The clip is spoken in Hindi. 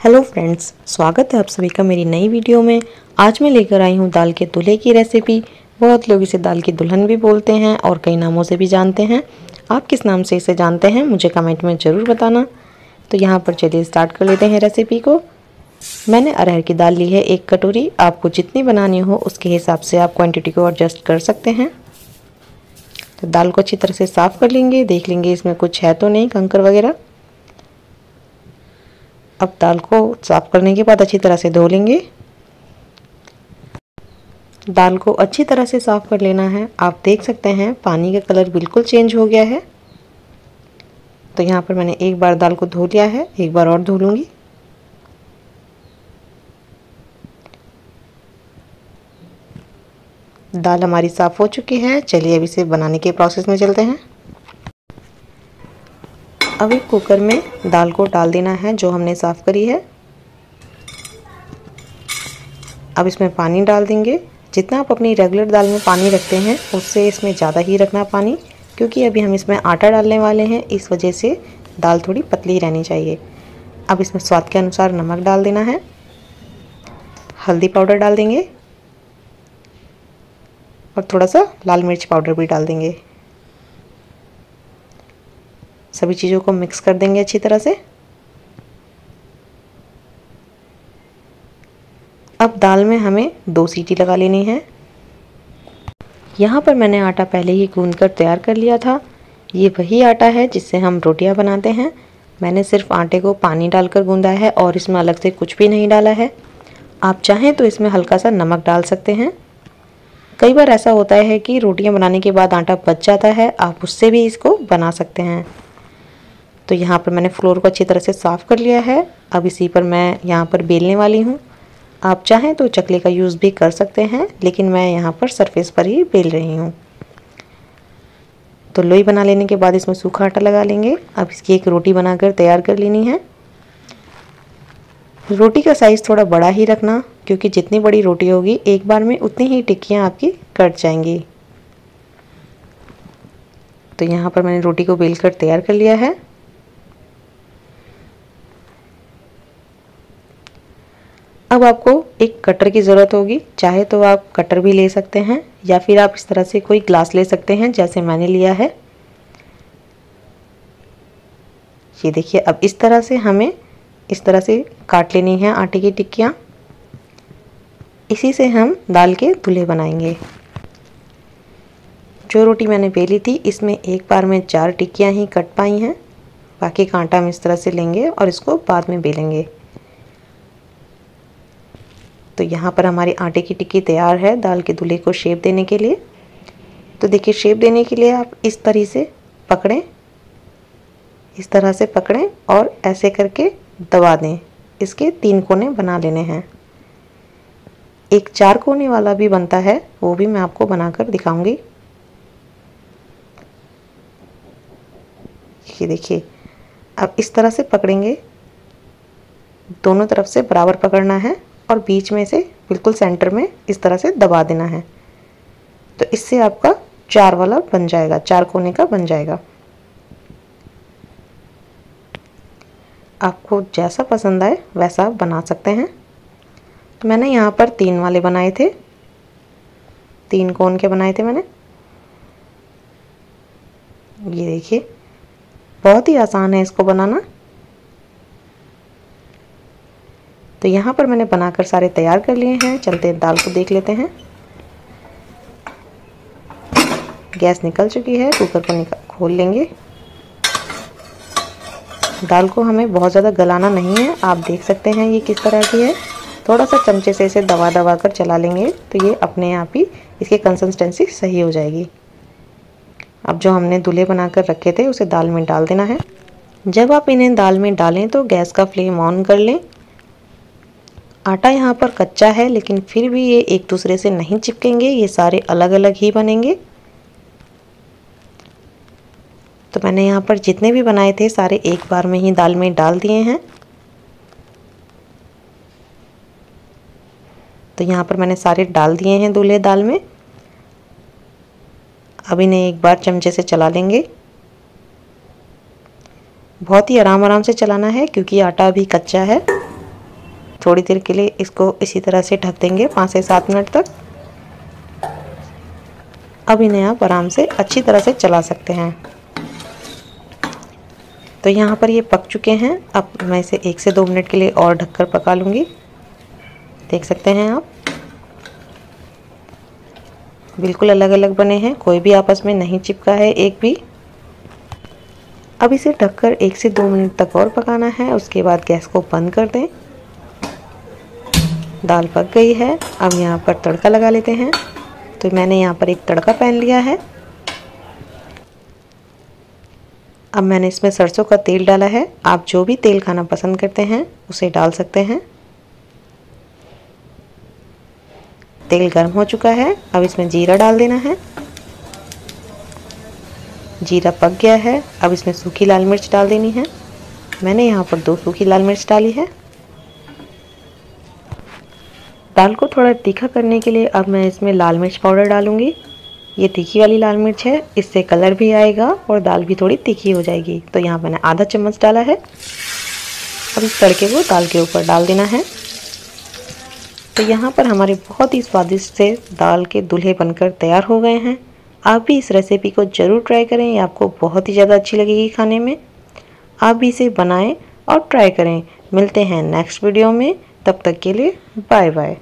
हेलो फ्रेंड्स, स्वागत है आप सभी का मेरी नई वीडियो में। आज मैं लेकर आई हूँ दाल के दूल्हे की रेसिपी। बहुत लोग इसे दाल की दुल्हन भी बोलते हैं और कई नामों से भी जानते हैं। आप किस नाम से इसे जानते हैं, मुझे कमेंट में ज़रूर बताना। तो यहाँ पर चलिए स्टार्ट कर लेते हैं रेसिपी को। मैंने अरहर की दाल ली है एक कटोरी। आपको जितनी बनानी हो, उसके हिसाब से आप क्वान्टिटी को एडजस्ट कर सकते हैं। तो दाल को अच्छी तरह से साफ़ कर लेंगे। देख लेंगे इसमें कुछ है तो नहीं, कंकर वगैरह। अब दाल को साफ़ करने के बाद अच्छी तरह से धो लेंगे। दाल को अच्छी तरह से साफ़ कर लेना है। आप देख सकते हैं, पानी का कलर बिल्कुल चेंज हो गया है। तो यहाँ पर मैंने एक बार दाल को धो लिया है, एक बार और धो लूँगी। दाल हमारी साफ़ हो चुकी है। चलिए अब इसे बनाने के प्रोसेस में चलते हैं। एक कुकर में दाल को डाल देना है, जो हमने साफ़ करी है। अब इसमें पानी डाल देंगे। जितना आप अपनी रेगुलर दाल में पानी रखते हैं, उससे इसमें ज़्यादा ही रखना पानी, क्योंकि अभी हम इसमें आटा डालने वाले हैं, इस वजह से दाल थोड़ी पतली रहनी चाहिए। अब इसमें स्वाद के अनुसार नमक डाल देना है। हल्दी पाउडर डाल देंगे। और थोड़ा सा लाल मिर्च पाउडर भी डाल देंगे। सभी चीज़ों को मिक्स कर देंगे अच्छी तरह से। अब दाल में हमें दो सीटी लगा लेनी है। यहाँ पर मैंने आटा पहले ही गूंद कर तैयार कर लिया था। ये वही आटा है जिससे हम रोटियाँ बनाते हैं। मैंने सिर्फ़ आटे को पानी डालकर गूंदा है और इसमें अलग से कुछ भी नहीं डाला है। आप चाहें तो इसमें हल्का सा नमक डाल सकते हैं। कई बार ऐसा होता है कि रोटियाँ बनाने के बाद आटा बच जाता है। आप उससे भी इसको बना सकते हैं। तो यहाँ पर मैंने फ्लोर को अच्छी तरह से साफ़ कर लिया है। अब इसी पर मैं यहाँ पर बेलने वाली हूँ। आप चाहें तो चकले का यूज़ भी कर सकते हैं, लेकिन मैं यहाँ पर सरफेस पर ही बेल रही हूँ। तो लोई बना लेने के बाद इसमें सूखा आटा लगा लेंगे। अब इसकी एक रोटी बनाकर तैयार कर लेनी है। रोटी का साइज़ थोड़ा बड़ा ही रखना, क्योंकि जितनी बड़ी रोटी होगी, एक बार में उतनी ही टिक्कियाँ आपकी कट जाएँगी। तो यहाँ पर मैंने रोटी को बेल कर तैयार कर लिया है। अब आपको एक कटर की ज़रूरत होगी। चाहे तो आप कटर भी ले सकते हैं या फिर आप इस तरह से कोई ग्लास ले सकते हैं, जैसे मैंने लिया है। ये देखिए, अब इस तरह से हमें, इस तरह से काट लेनी है आटे की टिक्कियाँ। इसी से हम दाल के दूल्हे बनाएँगे। जो रोटी मैंने बेली थी, इसमें एक बार में चार टिक्कियाँ ही कट पाई हैं। बाकी कांटा हम इस तरह से लेंगे और इसको बाद में बेलेंगे। तो यहाँ पर हमारी आटे की टिक्की तैयार है, दाल के दूल्हे को शेप देने के लिए। तो देखिए, शेप देने के लिए आप इस तरह से पकड़ें, इस तरह से पकड़ें और ऐसे करके दबा दें। इसके तीन कोने बना लेने हैं। एक चार कोने वाला भी बनता है, वो भी मैं आपको बनाकर दिखाऊँगी। ये देखिए अब इस तरह से पकड़ेंगे, दोनों तरफ़ से बराबर पकड़ना है। और बीच में से बिल्कुल सेंटर में इस तरह से दबा देना है। तो इससे आपका चार वाला बन जाएगा, चार कोने का बन जाएगा। आपको जैसा पसंद आए वैसा आप बना सकते हैं। तो मैंने यहाँ पर तीन वाले बनाए थे। तीन कोन के बनाए थे मैंने। ये देखिए, बहुत ही आसान है इसको बनाना। तो यहाँ पर मैंने बनाकर सारे तैयार कर लिए हैं। चलते दाल को देख लेते हैं। गैस निकल चुकी है, कुकर को खोल लेंगे। दाल को हमें बहुत ज़्यादा गलाना नहीं है। आप देख सकते हैं ये किस तरह की है। थोड़ा सा चमचे से इसे दबा दबा कर चला लेंगे तो ये अपने आप ही इसकी कंसिस्टेंसी सही हो जाएगी। अब जो हमने दूल्हे बनाकर रखे थे, उसे दाल में डाल देना है। जब आप इन्हें दाल में डालें तो गैस का फ्लेम ऑन कर लें। आटा यहाँ पर कच्चा है, लेकिन फिर भी ये एक दूसरे से नहीं चिपकेंगे, ये सारे अलग अलग ही बनेंगे। तो मैंने यहाँ पर जितने भी बनाए थे, सारे एक बार में ही दाल में डाल दिए हैं। तो यहाँ पर मैंने सारे डाल दिए हैं दूल्हे दाल में। अब इन्हें एक बार चमचे से चला लेंगे। बहुत ही आराम आराम से चलाना है, क्योंकि आटा अभी कच्चा है। थोड़ी देर के लिए इसको इसी तरह से ढक देंगे पाँच से सात मिनट तक। अब इन्हें आप आराम से अच्छी तरह से चला सकते हैं। तो यहाँ पर ये पक चुके हैं। अब मैं इसे एक से दो मिनट के लिए और ढककर पका लूँगी। देख सकते हैं आप। बिल्कुल अलग अलग बने हैं। कोई भी आपस में नहीं चिपका है एक भी। अब इसे ढककर एक से दो मिनट तक और पकाना है। उसके बाद गैस को बंद कर दें। दाल पक गई है। अब यहाँ पर तड़का लगा लेते हैं। तो मैंने यहाँ पर एक तड़का पहन लिया है। अब मैंने इसमें सरसों का तेल डाला है। आप जो भी तेल खाना पसंद करते हैं, उसे डाल सकते हैं। तेल गर्म हो चुका है। अब इसमें जीरा डाल देना है। जीरा पक गया है। अब इसमें सूखी लाल मिर्च डाल देनी है। मैंने यहाँ पर दो सूखी लाल मिर्च डाली है। दाल को थोड़ा तीखा करने के लिए अब मैं इसमें लाल मिर्च पाउडर डालूँगी। ये तीखी वाली लाल मिर्च है। इससे कलर भी आएगा और दाल भी थोड़ी तीखी हो जाएगी। तो यहाँ मैंने आधा चम्मच डाला है। अब इस तड़के को दाल के ऊपर डाल देना है। तो यहाँ पर हमारे बहुत ही स्वादिष्ट से दाल के दूल्हे बनकर तैयार हो गए हैं। आप भी इस रेसिपी को ज़रूर ट्राई करें। ये आपको बहुत ही ज़्यादा अच्छी लगेगी खाने में। आप भी इसे बनाएँ और ट्राई करें। मिलते हैं नेक्स्ट वीडियो में। तब तक के लिए बाय बाय